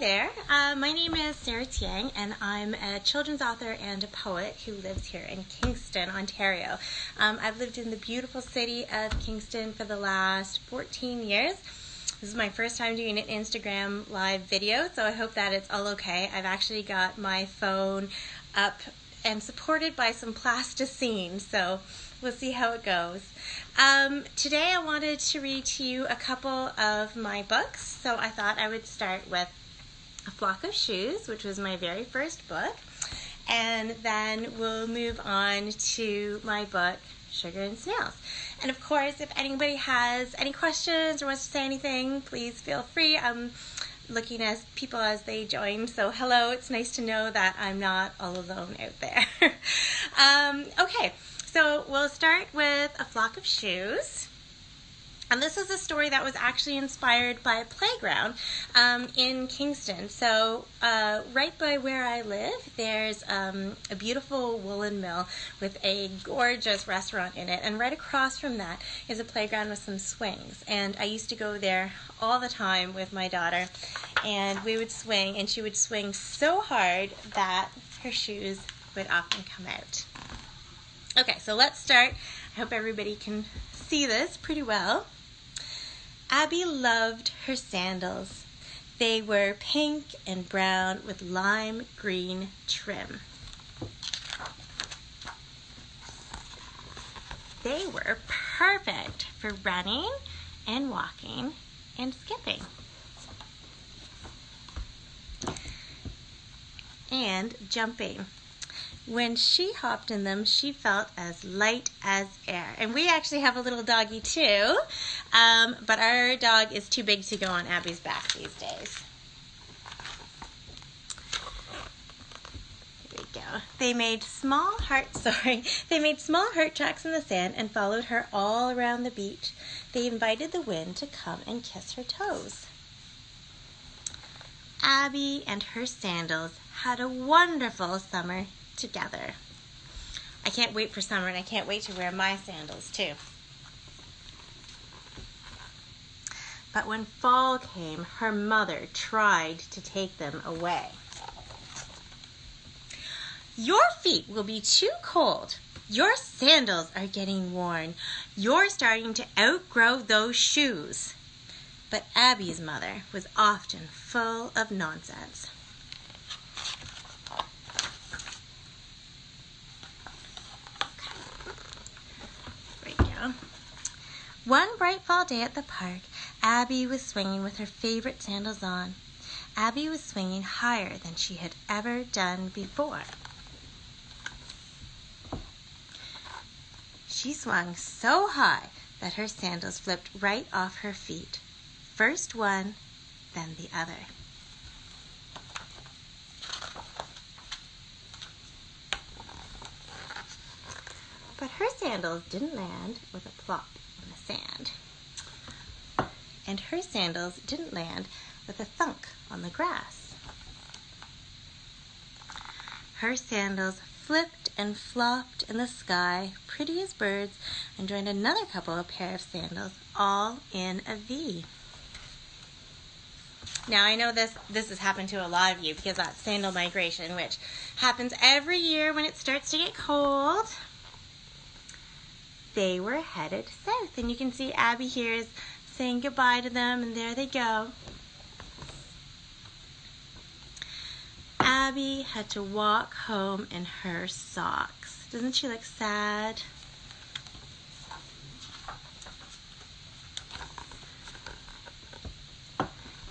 there. Uh, my name is Sarah Tsiang, and I'm a children's author and a poet who lives here in Kingston, Ontario. Um, I've lived in the beautiful city of Kingston for the last 14 years. This is my first time doing an Instagram live video, so I hope that it's all okay. I've actually got my phone up and supported by some plasticine, so we'll see how it goes. Um, today I wanted to read to you a couple of my books, so I thought I would start with A Flock of Shoes, which was my very first book, and then we'll move on to my book, Sugar and Snails. And of course, if anybody has any questions or wants to say anything, please feel free. I'm looking at people as they join, so hello, it's nice to know that I'm not all alone out there. um, okay. So we'll start with A Flock of Shoes. And this is a story that was actually inspired by a playground um, in Kingston. So, uh, right by where I live, there's um, a beautiful woolen mill with a gorgeous restaurant in it. And right across from that is a playground with some swings. And I used to go there all the time with my daughter. And we would swing, and she would swing so hard that her shoes would often come out. Okay, so let's start. I hope everybody can see this pretty well. Abby loved her sandals. They were pink and brown with lime green trim. They were perfect for running and walking and skipping. And jumping when she hopped in them, she felt as light as air. And we actually have a little doggy too, um, but our dog is too big to go on Abby's back these days. They made small heart, sorry, they made small heart tracks in the sand and followed her all around the beach. They invited the wind to come and kiss her toes. Abby and her sandals had a wonderful summer together. I can't wait for summer and I can't wait to wear my sandals too. But when fall came, her mother tried to take them away. Your feet will be too cold. Your sandals are getting worn. You're starting to outgrow those shoes. But Abby's mother was often full of nonsense. One bright fall day at the park, Abby was swinging with her favorite sandals on. Abby was swinging higher than she had ever done before. She swung so high that her sandals flipped right off her feet. First one, then the other. But her sandals didn't land with a plop on the sand. And her sandals didn't land with a thunk on the grass. Her sandals flipped and flopped in the sky, pretty as birds, and joined another couple of pair of sandals, all in a V. Now I know this this has happened to a lot of you because that's sandal migration, which happens every year when it starts to get cold they were headed south. And you can see Abby here is saying goodbye to them, and there they go. Abby had to walk home in her socks. Doesn't she look sad?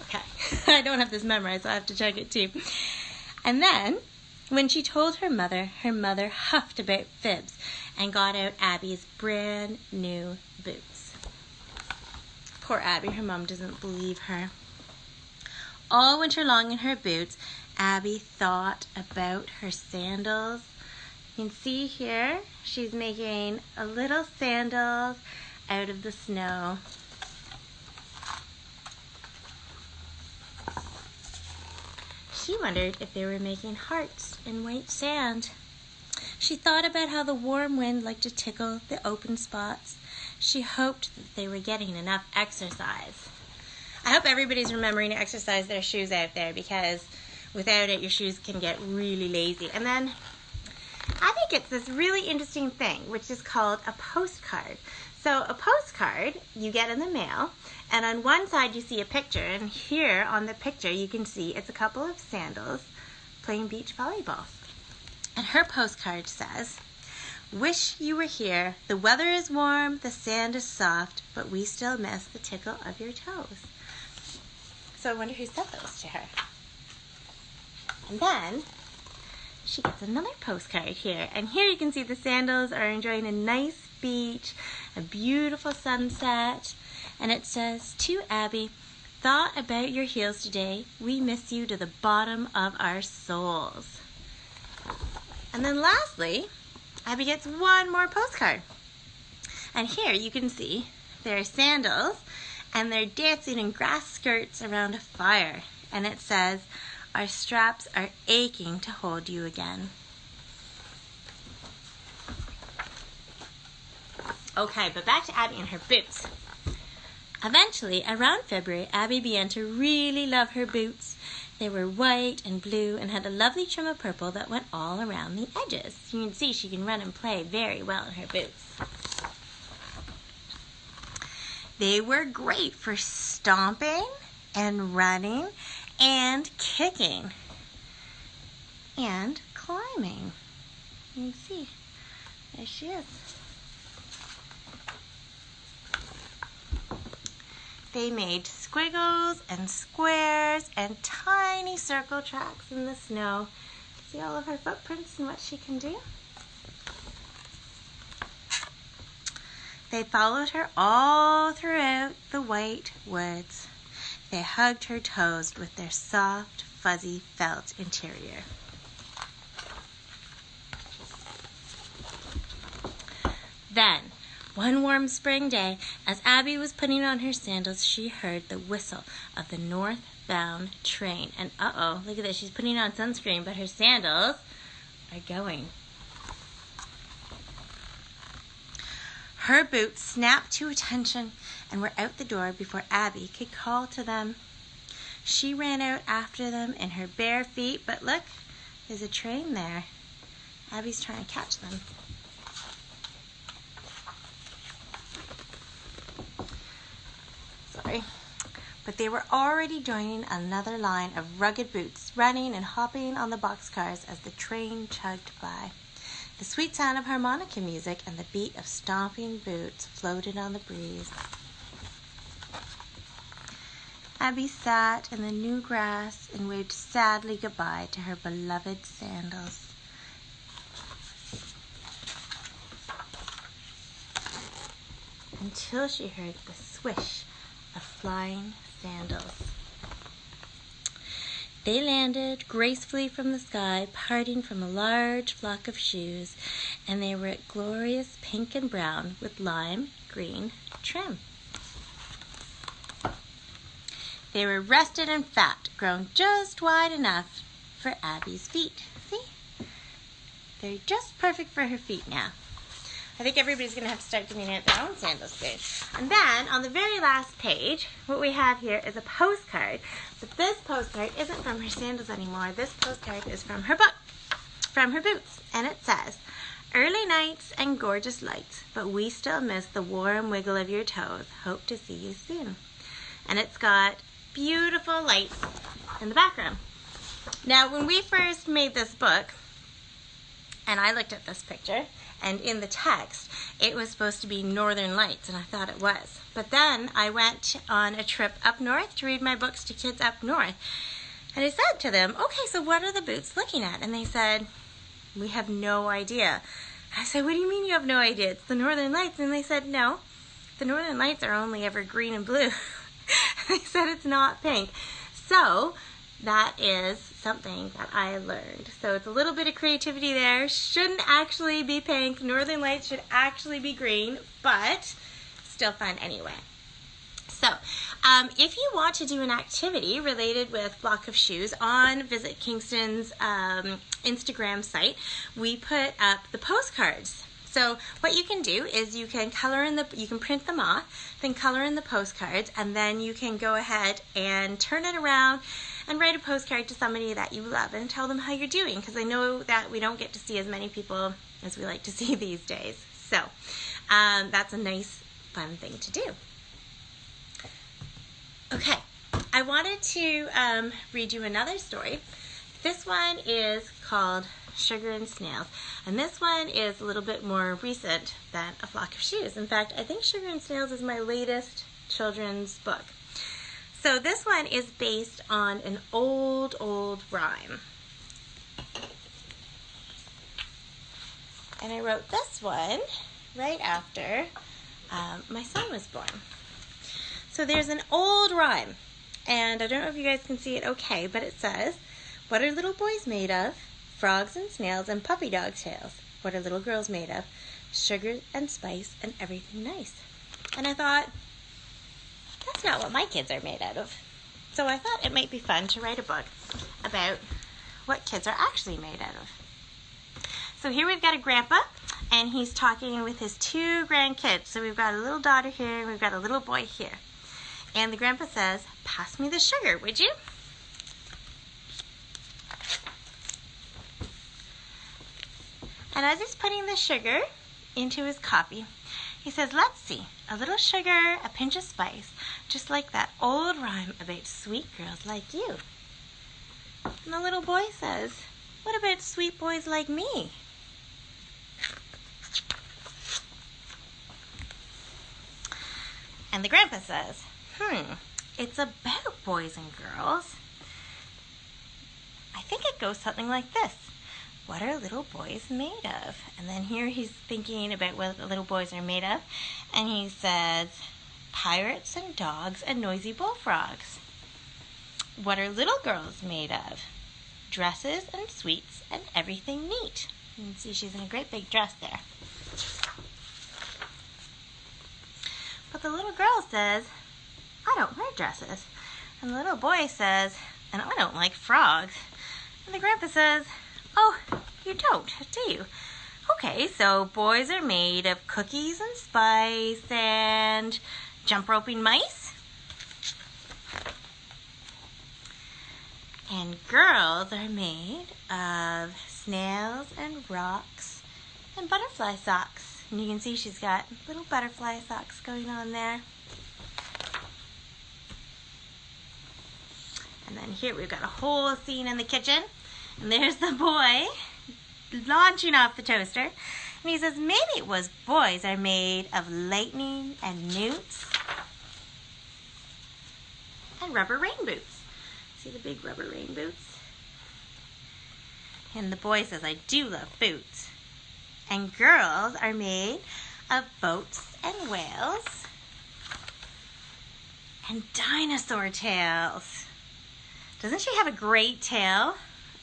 Okay, I don't have this memorized, so I have to check it too. And then, when she told her mother, her mother huffed about fibs and got out Abby's brand new boots. Poor Abby, her mom doesn't believe her. All winter long in her boots, Abby thought about her sandals. You can see here, she's making a little sandals out of the snow. She wondered if they were making hearts in white sand. She thought about how the warm wind liked to tickle the open spots. She hoped that they were getting enough exercise. I hope everybody's remembering to exercise their shoes out there because without it, your shoes can get really lazy. And then I think it's this really interesting thing, which is called a postcard. So, a postcard you get in the mail, and on one side you see a picture, and here on the picture you can see it's a couple of sandals playing beach volleyball. And her postcard says, Wish you were here. The weather is warm, the sand is soft, but we still miss the tickle of your toes. So I wonder who sent those to her. And then she gets another postcard here. And here you can see the sandals are enjoying a nice beach, a beautiful sunset. And it says, To Abby, thought about your heels today. We miss you to the bottom of our souls. And then lastly, Abby gets one more postcard. And here you can see there are sandals and they're dancing in grass skirts around a fire. And it says, Our straps are aching to hold you again. Okay, but back to Abby and her boots. Eventually, around February, Abby began to really love her boots. They were white and blue and had a lovely trim of purple that went all around the edges. You can see she can run and play very well in her boots. They were great for stomping and running and kicking and climbing. You can see, there she is. They made squiggles and squares and tiny circle tracks in the snow. See all of her footprints and what she can do? They followed her all throughout the white woods. They hugged her toes with their soft, fuzzy felt interior. Then, one warm spring day, as Abby was putting on her sandals, she heard the whistle of the northbound train. And uh oh, look at this. She's putting on sunscreen, but her sandals are going. Her boots snapped to attention and were out the door before Abby could call to them. She ran out after them in her bare feet, but look, there's a train there. Abby's trying to catch them. But they were already joining another line of rugged boots, running and hopping on the boxcars as the train chugged by. The sweet sound of harmonica music and the beat of stomping boots floated on the breeze. Abby sat in the new grass and waved sadly goodbye to her beloved sandals. Until she heard the swish flying sandals. They landed gracefully from the sky, parting from a large flock of shoes, and they were glorious pink and brown with lime green trim. They were rested and fat, grown just wide enough for Abby's feet. See? They're just perfect for her feet now. I think everybody's going to have to start giving it their own sandal soon. And then on the very last page, what we have here is a postcard. But this postcard isn't from her sandals anymore. This postcard is from her book, from her boots. And it says, Early nights and gorgeous lights, but we still miss the warm wiggle of your toes. Hope to see you soon. And it's got beautiful lights in the background. Now, when we first made this book, and I looked at this picture, and in the text it was supposed to be Northern Lights, and I thought it was. But then I went on a trip up north to read my books to kids up north, and I said to them, "Okay, so what are the boots looking at?" And they said, "We have no idea." I said, "What do you mean you have no idea? It's the Northern Lights." And they said, "No, the Northern Lights are only ever green and blue." they said it's not pink. So that is something that I learned. So it's a little bit of creativity there. Shouldn't actually be pink. Northern Lights should actually be green, but still fun anyway. So, um, if you want to do an activity related with Flock of Shoes on Visit Kingston's um, Instagram site, we put up the postcards. So what you can do is you can color in the, you can print them off, then color in the postcards, and then you can go ahead and turn it around and write a postcard to somebody that you love and tell them how you're doing because I know that we don't get to see as many people as we like to see these days. So um, that's a nice, fun thing to do. Okay, I wanted to um, read you another story. This one is called Sugar and Snails. And this one is a little bit more recent than A Flock of Shoes. In fact, I think Sugar and Snails is my latest children's book. So this one is based on an old, old rhyme. And I wrote this one right after um, my son was born. So there's an old rhyme, and I don't know if you guys can see it okay, but it says, What are little boys made of? Frogs and snails and puppy dog tails. What are little girls made of? Sugar and spice and everything nice. And I thought, that's not what my kids are made out of. So I thought it might be fun to write a book about what kids are actually made out of. So here we've got a grandpa, and he's talking with his two grandkids. So we've got a little daughter here, and we've got a little boy here. And the grandpa says, Pass me the sugar, would you? And as he's putting the sugar into his coffee, he says, Let's see, a little sugar, a pinch of spice, just like that old rhyme about sweet girls like you. And the little boy says, What about sweet boys like me? And the grandpa says, Hmm, it's about boys and girls. I think it goes something like this what are little boys made of? And then here he's thinking about what the little boys are made of, and he says, pirates and dogs and noisy bullfrogs. What are little girls made of? Dresses and sweets and everything neat. You can see she's in a great big dress there. But the little girl says, I don't wear dresses. And the little boy says, and I don't like frogs. And the grandpa says, Oh, you don't, do you? Okay, so boys are made of cookies and spice and jump roping mice. And girls are made of snails and rocks and butterfly socks. And you can see she's got little butterfly socks going on there. And then here we've got a whole scene in the kitchen. There's the boy launching off the toaster. And he says, maybe it was boys are made of lightning and newts and rubber rain boots. See the big rubber rain boots? And the boy says, I do love boots. And girls are made of boats and whales and dinosaur tails. Doesn't she have a great tail?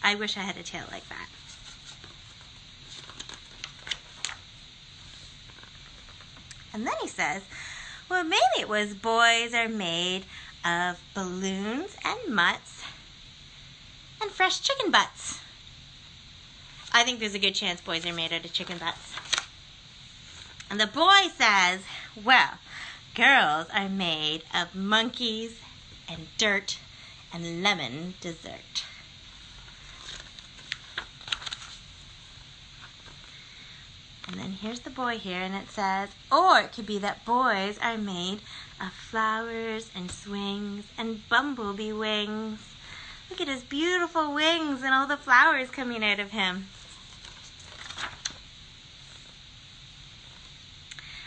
I wish I had a tail like that. And then he says, well, maybe it was boys are made of balloons and mutts and fresh chicken butts. I think there's a good chance boys are made out of chicken butts. And the boy says, well, girls are made of monkeys and dirt and lemon dessert. And then here's the boy here, and it says, or it could be that boys are made of flowers and swings and bumblebee wings. Look at his beautiful wings and all the flowers coming out of him.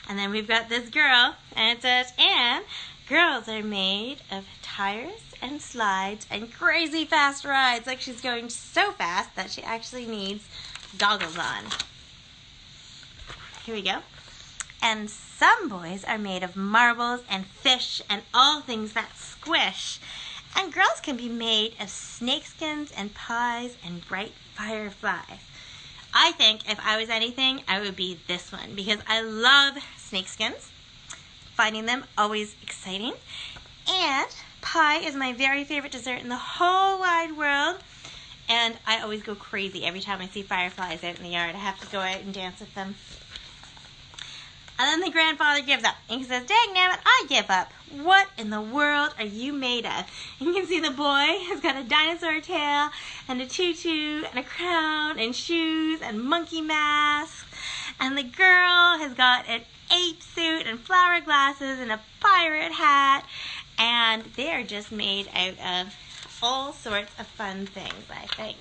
And then we've got this girl, and it says, and girls are made of tires and slides and crazy fast rides. Like she's going so fast that she actually needs goggles on. Here we go. And some boys are made of marbles and fish and all things that squish. And girls can be made of snakeskins and pies and bright fireflies. I think if I was anything, I would be this one because I love snakeskins. Finding them always exciting. And pie is my very favorite dessert in the whole wide world. And I always go crazy every time I see fireflies out in the yard. I have to go out and dance with them. And then the grandfather gives up. And he says, Dang nabbit, I give up. What in the world are you made of? And you can see the boy has got a dinosaur tail and a tutu and a crown and shoes and monkey mask. And the girl has got an ape suit and flower glasses and a pirate hat. And they are just made out of all sorts of fun things, I think.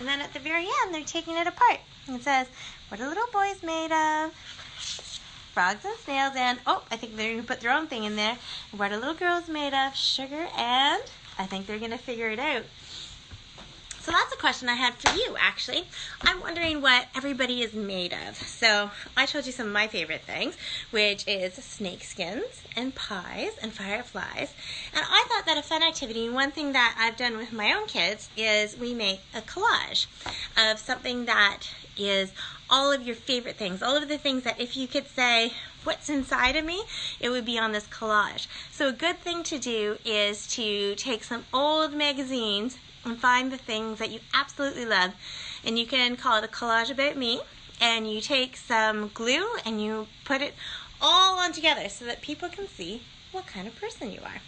And then at the very end, they're taking it apart. It says, What are little boys made of? Frogs and snails, and oh, I think they're going to put their own thing in there. What are little girls made of? Sugar, and I think they're going to figure it out. So that's a question I had for you, actually. I'm wondering what everybody is made of. So I told you some of my favorite things, which is snake skins and pies and fireflies. And I thought that a fun activity, one thing that I've done with my own kids, is we make a collage of something that is all of your favorite things, all of the things that if you could say, what's inside of me, it would be on this collage. So a good thing to do is to take some old magazines and find the things that you absolutely love. And you can call it a collage about me. And you take some glue and you put it all on together so that people can see what kind of person you are.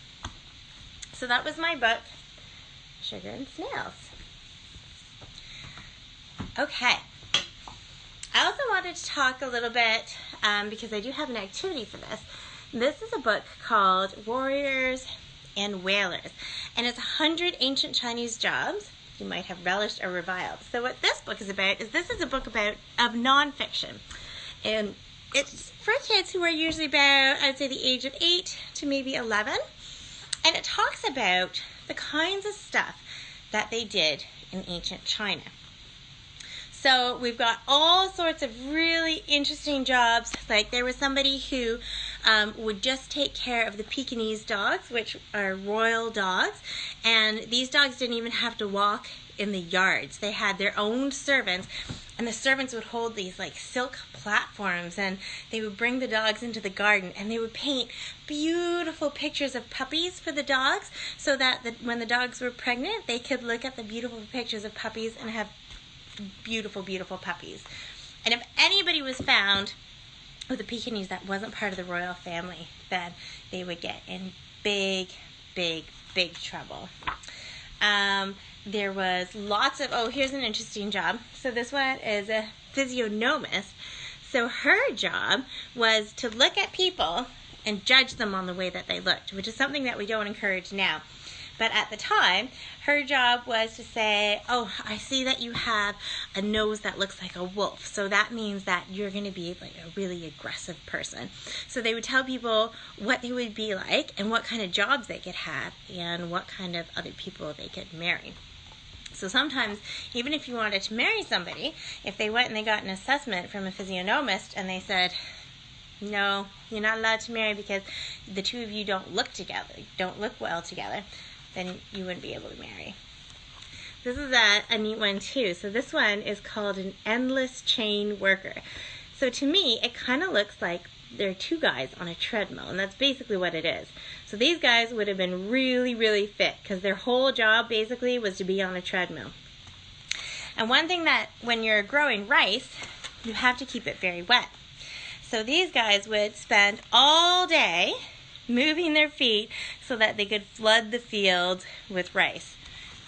So that was my book, Sugar and Snails. Okay. I also wanted to talk a little bit um, because I do have an activity for this. This is a book called Warriors and Wailers. And it's 100 ancient Chinese jobs you might have relished or reviled. So what this book is about is this is a book about of nonfiction. And it's for kids who are usually about, I'd say the age of 8 to maybe 11. And it talks about the kinds of stuff that they did in ancient China. So we've got all sorts of really interesting jobs. Like there was somebody who um, would just take care of the Pekingese dogs, which are royal dogs. And these dogs didn't even have to walk in the yards. They had their own servants, and the servants would hold these like silk platforms, and they would bring the dogs into the garden, and they would paint beautiful pictures of puppies for the dogs, so that the, when the dogs were pregnant, they could look at the beautiful pictures of puppies and have beautiful, beautiful puppies. And if anybody was found with a Pekingese that wasn't part of the royal family, then they would get in big, big, big trouble. Um, there was lots of, oh, here's an interesting job. So this one is a physiognomist. So her job was to look at people and judge them on the way that they looked, which is something that we don't encourage now. But at the time, her job was to say, Oh, I see that you have a nose that looks like a wolf. So that means that you're going to be like a really aggressive person. So they would tell people what they would be like and what kind of jobs they could have and what kind of other people they could marry. So sometimes, even if you wanted to marry somebody, if they went and they got an assessment from a physiognomist and they said, no, you're not allowed to marry because the two of you don't look together, don't look well together then you wouldn't be able to marry. This is a, a neat one too. So this one is called an endless chain worker. So to me, it kind of looks like there are two guys on a treadmill, and that's basically what it is. So these guys would have been really, really fit because their whole job basically was to be on a treadmill. And one thing that when you're growing rice, you have to keep it very wet. So these guys would spend all day moving their feet so that they could flood the field with rice.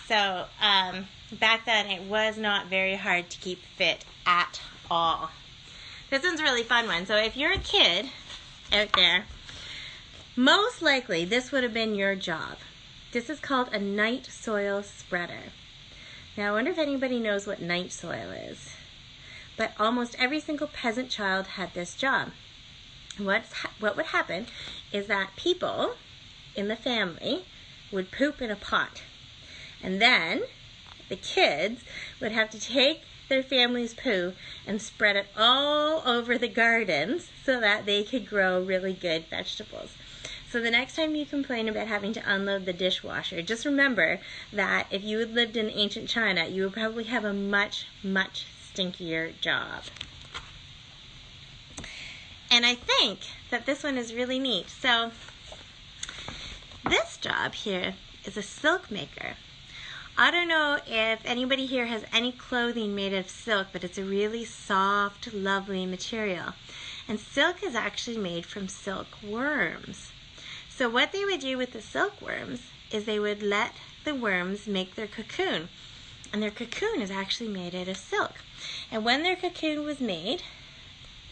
So um, back then, it was not very hard to keep fit at all. This one's a really fun one. So if you're a kid out there, most likely this would have been your job. This is called a night soil spreader. Now I wonder if anybody knows what night soil is. But almost every single peasant child had this job what's ha- what would happen is that people in the family would poop in a pot. And then the kids would have to take their family's poo and spread it all over the gardens so that they could grow really good vegetables. So the next time you complain about having to unload the dishwasher, just remember that if you had lived in ancient China, you would probably have a much, much stinkier job. And I think that this one is really neat. So this job here is a silk maker. I don't know if anybody here has any clothing made of silk, but it's a really soft, lovely material. And silk is actually made from silkworms. So what they would do with the silkworms is they would let the worms make their cocoon. And their cocoon is actually made out of silk. And when their cocoon was made,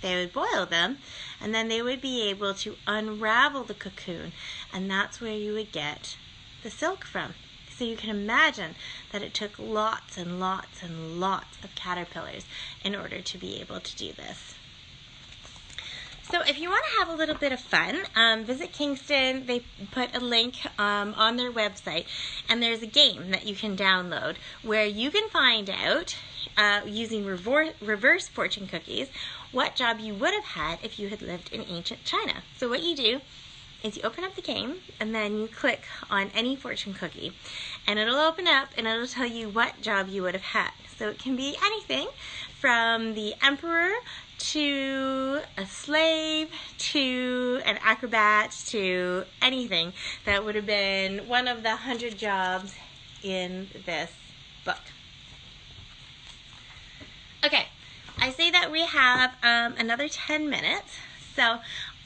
they would boil them and then they would be able to unravel the cocoon and that's where you would get the silk from. So you can imagine that it took lots and lots and lots of caterpillars in order to be able to do this. So if you want to have a little bit of fun, um, visit Kingston. They put a link um, on their website, and there's a game that you can download where you can find out uh, using reverse, reverse fortune cookies what job you would have had if you had lived in ancient China. So what you do is you open up the game and then you click on any fortune cookie and it'll open up and it'll tell you what job you would have had. So it can be anything from the emperor to a slave to an acrobat to anything that would have been one of the hundred jobs in this book. Okay, I say that we have um, another 10 minutes, so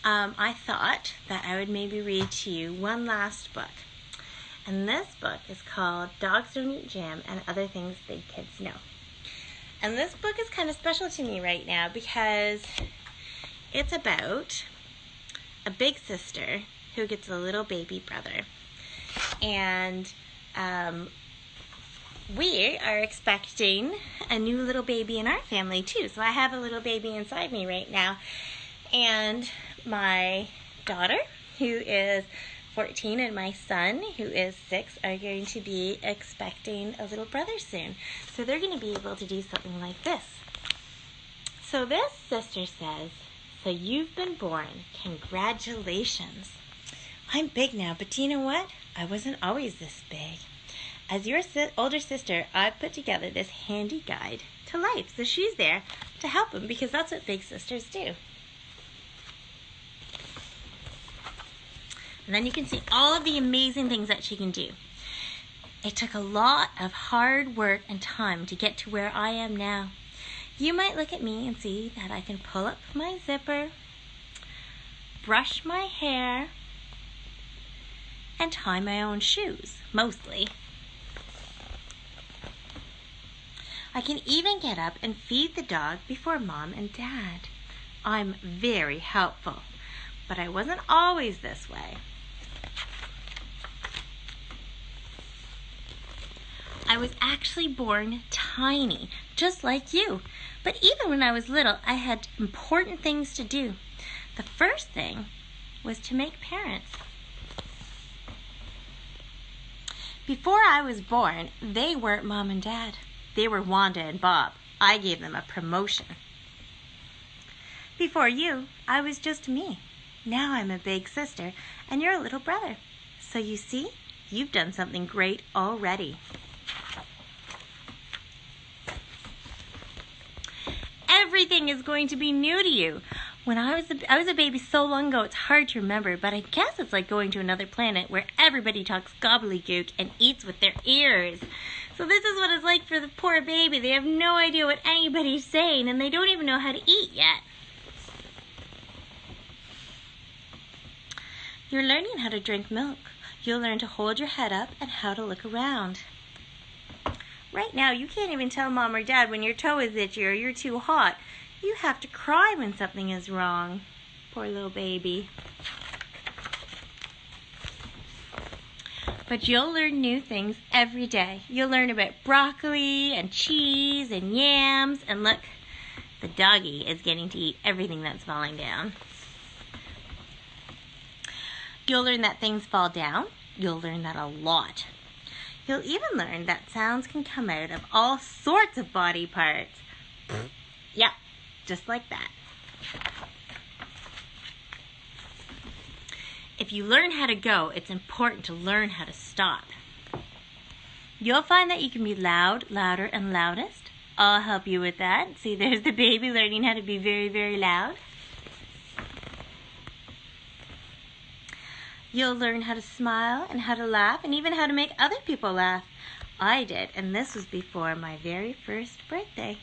um, I thought that I would maybe read to you one last book. And this book is called Dogs Don't Eat Jam and Other Things Big Kids Know. And this book is kind of special to me right now because it's about a big sister who gets a little baby brother. And um, we are expecting a new little baby in our family too. So I have a little baby inside me right now. And my daughter, who is 14 and my son, who is six, are going to be expecting a little brother soon. So they're going to be able to do something like this. So this sister says, So you've been born. Congratulations. I'm big now, but do you know what? I wasn't always this big. As your si- older sister, I've put together this handy guide to life. So she's there to help him because that's what big sisters do. And then you can see all of the amazing things that she can do. It took a lot of hard work and time to get to where I am now. You might look at me and see that I can pull up my zipper, brush my hair, and tie my own shoes, mostly. I can even get up and feed the dog before mom and dad. I'm very helpful, but I wasn't always this way. I was actually born tiny, just like you. But even when I was little, I had important things to do. The first thing was to make parents. Before I was born, they weren't mom and dad. They were Wanda and Bob. I gave them a promotion. Before you, I was just me. Now I'm a big sister, and you're a little brother. So you see, you've done something great already. everything is going to be new to you. When I was a, I was a baby so long ago, it's hard to remember, but I guess it's like going to another planet where everybody talks gobbledygook and eats with their ears. So this is what it's like for the poor baby. They have no idea what anybody's saying, and they don't even know how to eat yet. You're learning how to drink milk. You'll learn to hold your head up and how to look around. Right now, you can't even tell mom or dad when your toe is itchy or you're too hot. You have to cry when something is wrong. Poor little baby. But you'll learn new things every day. You'll learn about broccoli and cheese and yams. And look, the doggy is getting to eat everything that's falling down. You'll learn that things fall down. You'll learn that a lot. You'll even learn that sounds can come out of all sorts of body parts. yep, just like that. If you learn how to go, it's important to learn how to stop. You'll find that you can be loud, louder, and loudest. I'll help you with that. See, there's the baby learning how to be very, very loud. You'll learn how to smile and how to laugh and even how to make other people laugh. I did, and this was before my very first birthday.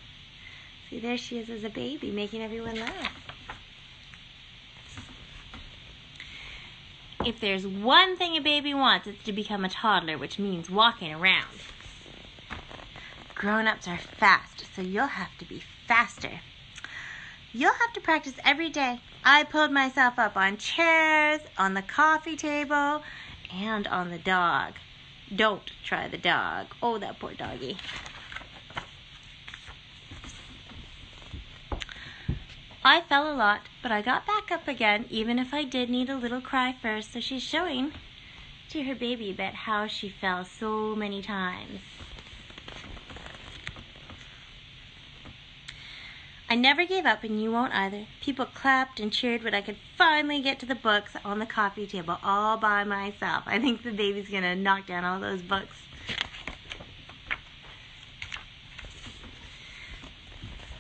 See, there she is as a baby making everyone laugh. If there's one thing a baby wants, it's to become a toddler, which means walking around. Grown ups are fast, so you'll have to be faster. You'll have to practice every day. I pulled myself up on chairs, on the coffee table, and on the dog. Don't try the dog. Oh, that poor doggy. I fell a lot, but I got back up again, even if I did need a little cry first. So she's showing to her baby about how she fell so many times. I never gave up, and you won't either. People clapped and cheered when I could finally get to the books on the coffee table all by myself. I think the baby's gonna knock down all those books.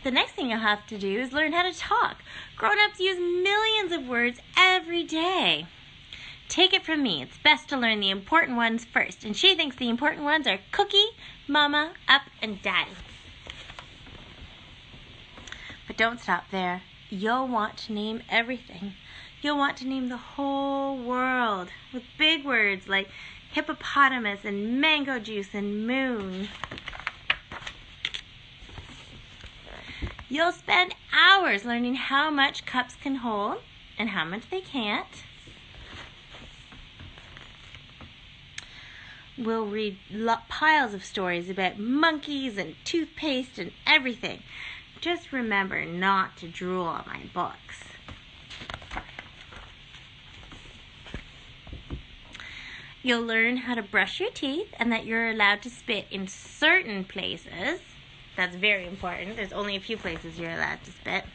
The next thing you'll have to do is learn how to talk. Grown-ups use millions of words every day. Take it from me, it's best to learn the important ones first, and she thinks the important ones are cookie, mama, up, and daddy. But don't stop there. You'll want to name everything. You'll want to name the whole world with big words like hippopotamus and mango juice and moon. You'll spend hours learning how much cups can hold and how much they can't. We'll read piles of stories about monkeys and toothpaste and everything. Just remember not to drool on my books. You'll learn how to brush your teeth and that you're allowed to spit in certain places. That's very important. There's only a few places you're allowed to spit.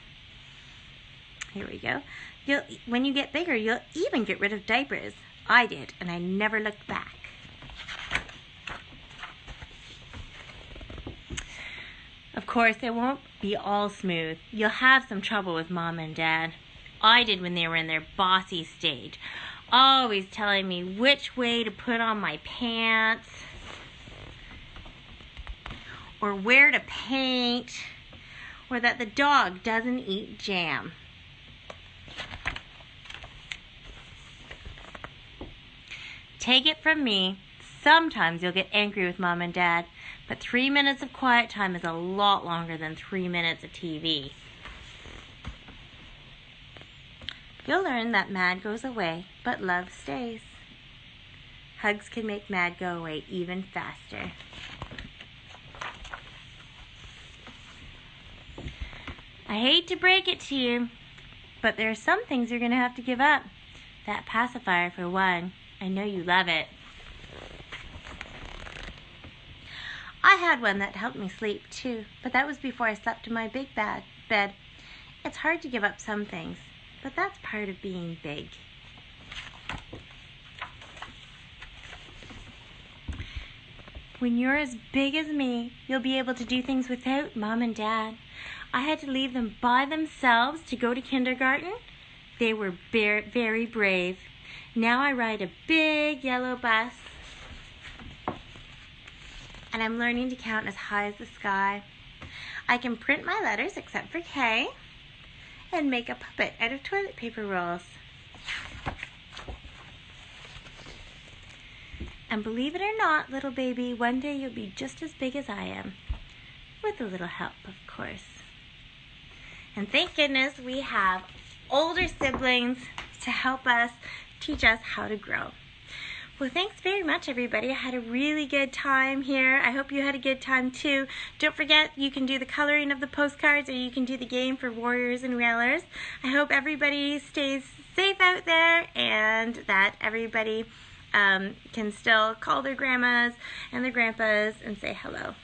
Here we go. You'll, when you get bigger, you'll even get rid of diapers. I did, and I never looked back. Of course, it won't be all smooth. You'll have some trouble with mom and dad. I did when they were in their bossy stage. Always telling me which way to put on my pants or where to paint or that the dog doesn't eat jam. Take it from me, sometimes you'll get angry with mom and dad, but three minutes of quiet time is a lot longer than three minutes of TV. You'll learn that mad goes away, but love stays. Hugs can make mad go away even faster. I hate to break it to you, but there are some things you're going to have to give up. That pacifier, for one. I know you love it. I had one that helped me sleep too, but that was before I slept in my big bed. bed. It's hard to give up some things, but that's part of being big. When you're as big as me, you'll be able to do things without mom and dad. I had to leave them by themselves to go to kindergarten. They were very brave. Now I ride a big yellow bus and I'm learning to count as high as the sky. I can print my letters except for K and make a puppet out of toilet paper rolls. And believe it or not, little baby, one day you'll be just as big as I am. With a little help, of course. And thank goodness we have older siblings to help us teach us how to grow. Well, thanks very much, everybody. I had a really good time here. I hope you had a good time, too. Don't forget, you can do the coloring of the postcards or you can do the game for Warriors and Wailers. I hope everybody stays safe out there and that everybody um, can still call their grandmas and their grandpas and say hello.